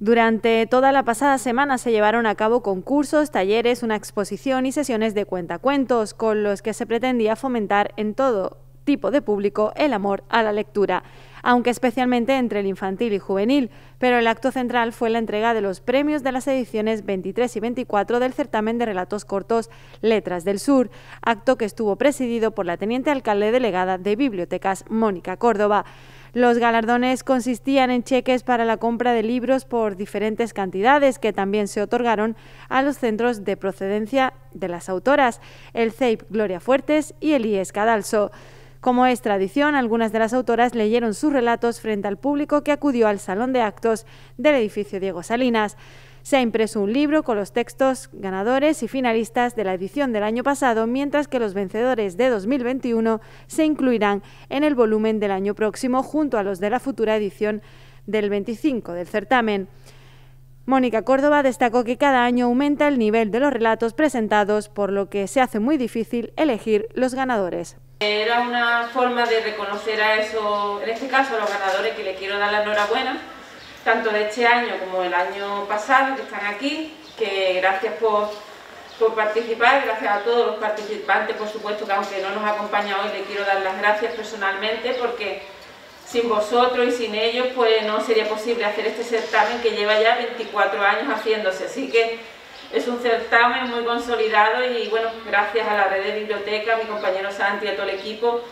Durante toda la pasada semana se llevaron a cabo concursos, talleres, una exposición y sesiones de cuentacuentos con los que se pretendía fomentar en todo tipo de público el amor a la lectura, aunque especialmente entre el infantil y juvenil, pero el acto central fue la entrega de los premios de las ediciones 23 y 24 del certamen de relatos cortos Letras del Sur, acto que estuvo presidido por la teniente alcalde delegada de Bibliotecas Mónica Córdoba. Los galardones consistían en cheques para la compra de libros por diferentes cantidades que también se otorgaron a los centros de procedencia de las autoras, el CEIP Gloria Fuertes y el IES Cadalso. Como es tradición, algunas de las autoras leyeron sus relatos frente al público que acudió al salón de actos del edificio Diego Salinas. Se ha impreso un libro con los textos ganadores y finalistas de la edición del año pasado, mientras que los vencedores de 2021 se incluirán en el volumen del año próximo junto a los de la futura edición del 25 del certamen. Mónica Córdoba destacó que cada año aumenta el nivel de los relatos presentados, por lo que se hace muy difícil elegir los ganadores. Era una forma de reconocer a eso, en este caso a los ganadores, que le quiero dar la enhorabuena tanto de este año como el año pasado, que están aquí, que gracias por, por participar, gracias a todos los participantes, por supuesto que aunque no nos acompaña hoy, le quiero dar las gracias personalmente porque sin vosotros y sin ellos pues no sería posible hacer este certamen que lleva ya 24 años haciéndose, así que es un certamen muy consolidado y bueno, gracias a la red de biblioteca, a mi compañero Santi y a todo el equipo,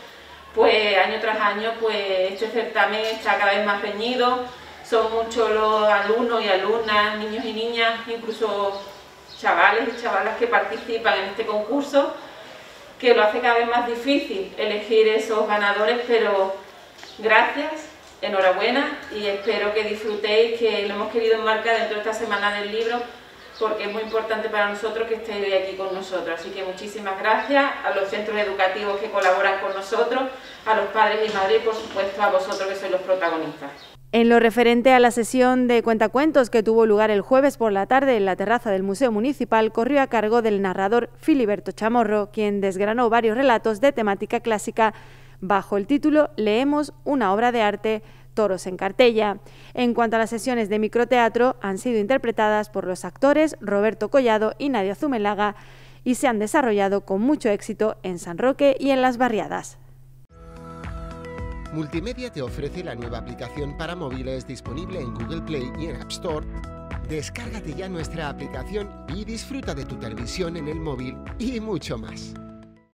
pues año tras año pues este certamen está cada vez más reñido, son muchos los alumnos y alumnas, niños y niñas, incluso chavales y chavalas que participan en este concurso, que lo hace cada vez más difícil elegir esos ganadores, pero gracias, enhorabuena y espero que disfrutéis, que lo hemos querido enmarcar dentro de esta semana del libro, porque es muy importante para nosotros que estéis aquí con nosotros. Así que muchísimas gracias a los centros educativos que colaboran con nosotros, a los padres y madres por supuesto a vosotros que sois los protagonistas. En lo referente a la sesión de cuentacuentos que tuvo lugar el jueves por la tarde en la terraza del Museo Municipal, corrió a cargo del narrador Filiberto Chamorro, quien desgranó varios relatos de temática clásica bajo el título Leemos una obra de arte Toros en Cartella. En cuanto a las sesiones de microteatro, han sido interpretadas por los actores Roberto Collado y Nadia Zumelaga y se han desarrollado con mucho éxito en San Roque y en las barriadas. Multimedia te ofrece la nueva aplicación para móviles disponible en Google Play y en App Store. Descárgate ya nuestra aplicación y disfruta de tu televisión en el móvil y mucho más.